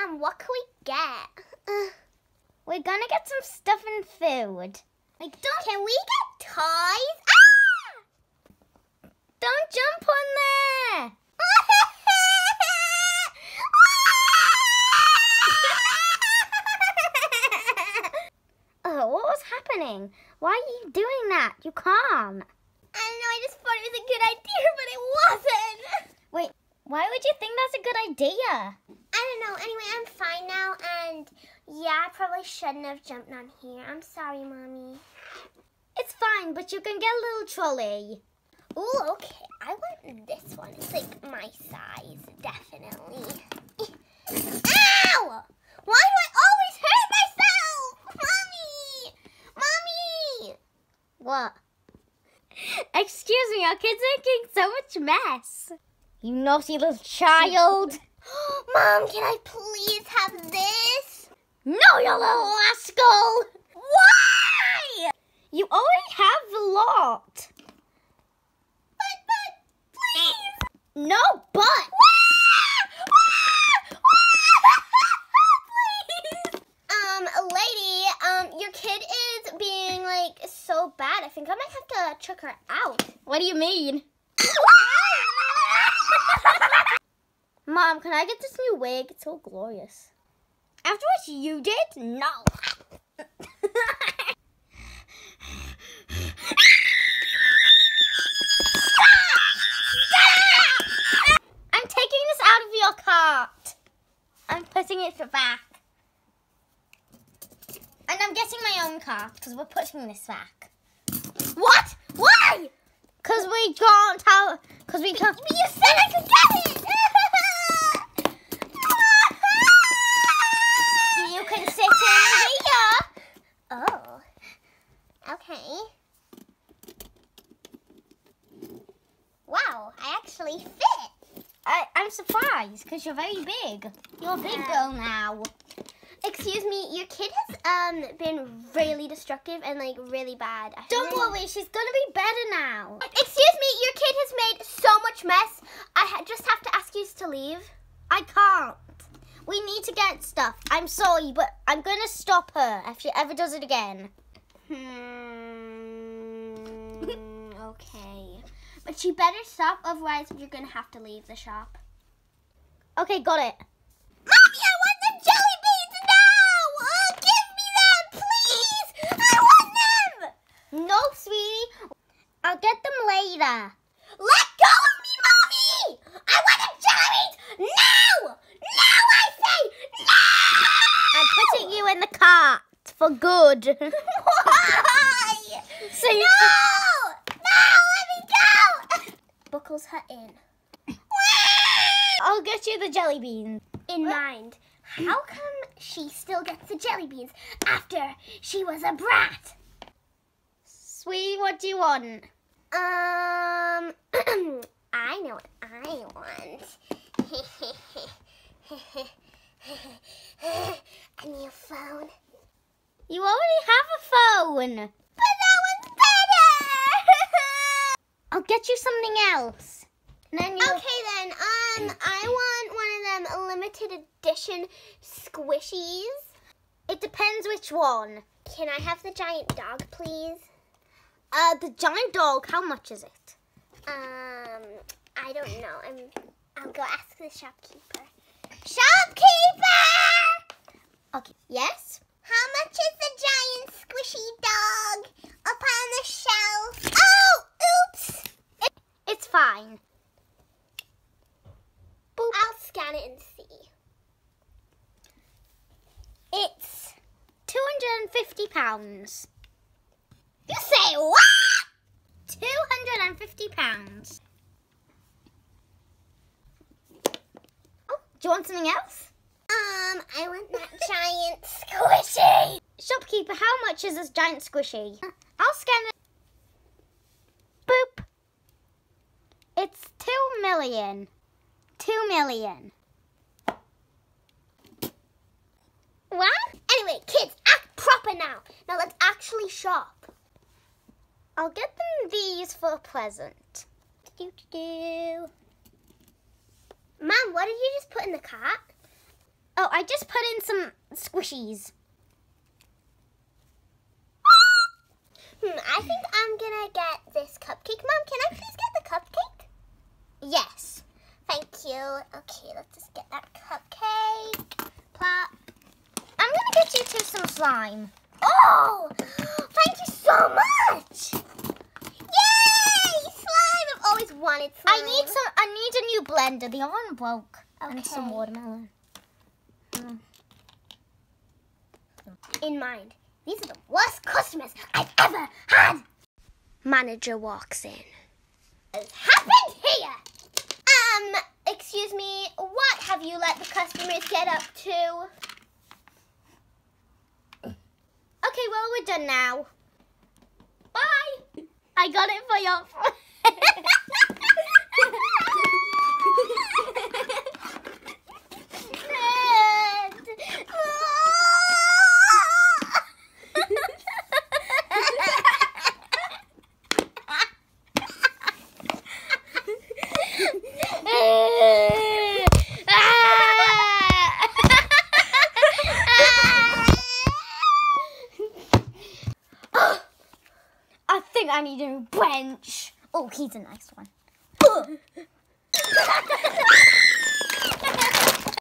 Mom, what can we get? Uh, We're gonna get some stuff and food. Like, don't can we get toys? Ah! don't jump on there. Oh, what was happening? Why are you doing that? You can't. I don't know, I just thought it was a good idea, but it wasn't. Wait, why would you think that's a good idea? Don't know. Anyway, I'm fine now, and yeah, I probably shouldn't have jumped on here. I'm sorry, Mommy. It's fine, but you can get a little trolley. Ooh, okay. I want this one. It's like my size, definitely. Ow! Why do I always hurt myself? Mommy! Mommy! What? Excuse me, our kid's making so much mess. You naughty little child. Mom, can I please have this? no, you little rascal. Why? You already have a lot. But, but, please! No, but. Um, lady, um, your kid is being like so bad. I think I might have to check her out. What do you mean? Mom, can I get this new wig? It's so glorious. After what you did? No. I'm taking this out of your cart. I'm putting it back. And I'm getting my own cart because we're putting this back. what? Why? Because we can't have. Because we can't. You said I could get it. You can sit in here. oh. Okay. Wow, I actually fit. I, I'm surprised because you're very big. You're a big girl now. Excuse me, your kid has um been really destructive and like really bad. I Don't really- worry, she's gonna be better now. Excuse me, your kid has made so much mess. I ha- just have to ask you to leave. I can't. We need to get stuff. I'm sorry, but I'm gonna stop her if she ever does it again. Hmm. okay. But you better stop, otherwise you're gonna have to leave the shop. Okay, got it. Mommy, I want the jelly beans now! Oh, give me them, please! I want them! No, sweetie. I'll get them later. Let go of me, Mommy! I want the jelly beans now! Now, I say! I'm putting you in the cart for good. Why? So no! No, let me go! Buckles her in. I'll get you the jelly beans. In mind, how come she still gets the jelly beans after she was a brat? Sweetie, what do you want? Um, I know what I want. a new phone. You already have a phone. But that one's better! I'll get you something else. Then you okay then, um, I want one of them limited edition squishies. It depends which one. Can I have the giant dog, please? Uh, the giant dog. How much is it? Um, I don't know. I'm. I'll go ask the shopkeeper. Shopkeeper! Okay. Yes. How much Fifty pounds. You say what? £250. Oh, do you want something else? Um, I want that giant squishy. Shopkeeper, how much is this giant squishy? I'll scan it. Boop. It's two million. Two million. What? Anyway, kids, proper now. Now let's actually shop. I'll get them these for a present. Do-do-do. Mom, what did you just put in the cart? Oh, I I just put in some squishies. Hmm, I think I'm gonna get this cupcake. Mom, can I please get the cupcake? Yes. Thank you. Okay, let's just get that cupcake. Plop. I'm gonna get you to some slime. Oh! Thank you so much! Yay! Slime! I've always wanted slime. I need some. I need a new blender. The other one broke. And some Okay. watermelon. in mind. These are the worst customers I've ever had. Manager walks in. What's happened here? Um, excuse me, what have you let the customers get up to? Okay, well we're done now. Bye. I got it for you. I need a bench. Oh, he's a nice one.